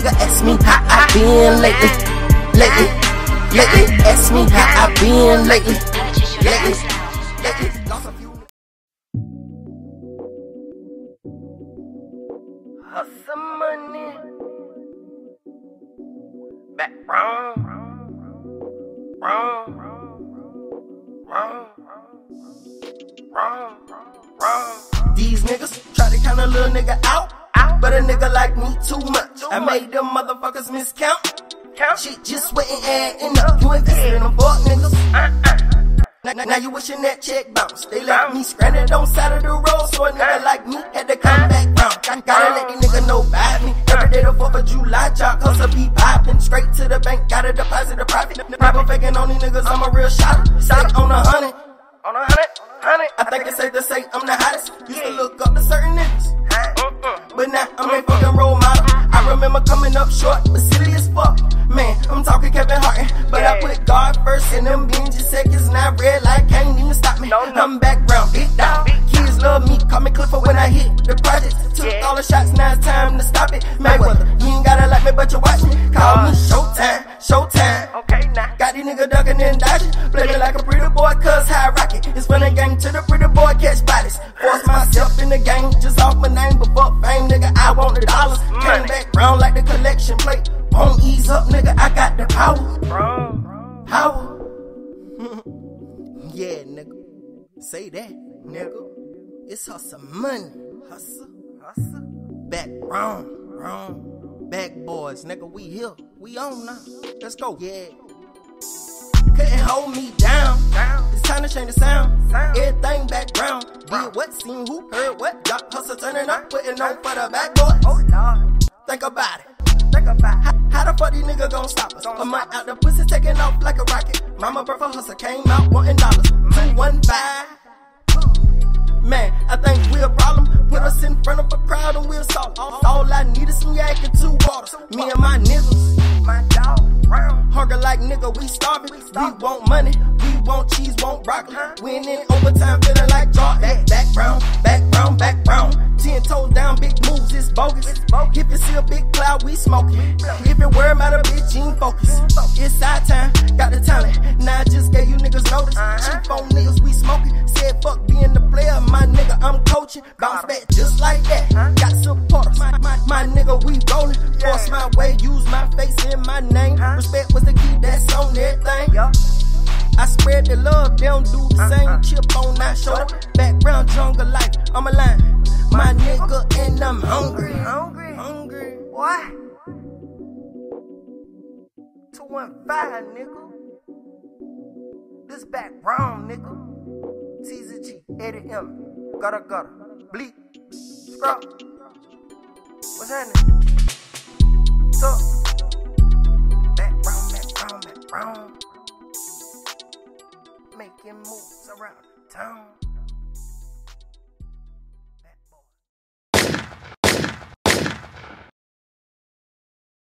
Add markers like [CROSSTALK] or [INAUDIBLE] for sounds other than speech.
nigga ask me how I been lately. Lately. Lately. Ask me how I been lately. Lately. Lately. Lost a few Hustle money. Bakk Round. Wrong. Wrong. Wrong. Wrong. These niggas try to count a little nigga out. But a nigga like me too much. I made them motherfuckers miscount. Count. Shit just waiting adding up. You invested in them fuck niggas. Now, now, now you wishing that check bounce. They left me stranded on side of the road, so a nigga like me had to come back round. Got, gotta let these niggas know about me. Every day the 4th of July, job cause I be popping. Straight to the bank, gotta deposit the profit. Rapper faking on these niggas, I'm a real shot. Shot on a hundred. On a hundred, hundred. I think it's safe to say I'm the hottest. Used to look up to certain niggas. Now I'm a fucking role model. I remember coming up short, but silly as fuck. Man, I'm talking Kevin Hart, but I put God first and them binges seconds. Now red light can't even stop me. I'm background, big dog. Kids love me, call me Clifford when I hit the project. Took all the shots, now it's time to stop it. Mayweather, you ain't gotta like me, but you watch me. Call me Showtime, Showtime. Okay, now got these niggas ducking and dodging. Play me like a pretty boy, cuz high rocket. It's when the gang to the pretty boy, catch bodies. Force myself in the game, just off my name, but fuck nigga. I want the dollars. Came back round like the collection plate. Won't ease up, nigga. I got the power. Bro. Power. [LAUGHS] yeah, nigga. Say that, nigga. It's hustle money. Hustle, hustle. Bakk Round, wrong. Back boys, nigga. We here. We on now. Let's go. Yeah. Couldn't hold me down. down. It's time to change the sound. Everything background. Did what, seen who, heard what. On for the back boys. Oh, Lord. Think about it. Think about how, how the fuck these niggas gon' stop us? A month out the pussy taking off like a rocket. Mama birth a hustle came out wanting dollars. Two mm. one five. Man, I think we a problem. Put us in front of a crowd and we'll solve. All I need is some yak and two waters. Me and my niggas, my dog, round. Hunger like nigga, we starving. We want money, we want cheese, want broccoli. Winning overtime, feeling like. Back, back round, back round, back round. Ten toes down, big moves, it's bogus. If you see a big cloud, we smoking. If worry about a bitch, you ain't focus. It's our time, got the talent. Now I just gave you niggas notice. Uh-huh. Cheap on niggas, we smoking. Said fuck being the player, my nigga, I'm coaching. Bounce back just like that. Got supporters, my, my, my nigga, we rolling. Force my way, use my face in my name. Respect was the key, that's on everything. I spread the love, they don't do the uh-huh. same. Chip on that shoulder. Background jungle life, I'm a line. My nigga, and I'm hungry. Hungry, hungry. What? 215, nigga. This Bakk Round, nigga. TZG, Eddie M. Gutter, gutter. Bleep. Scrub. What's happening? So, back round, back round, back round. Making moves around town.